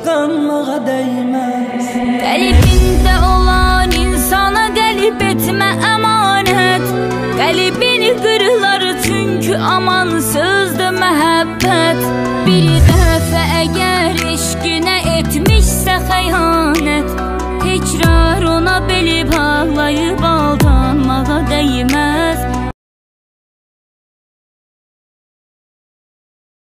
Qanmağa dəyməz Qəlbində olan insana qəlb etmə əmanət Qəlbini qırılar çünki amansızdır məhəbbət Bir dəfə əgər eşqinə etmişsə xəyanət